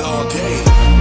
all day.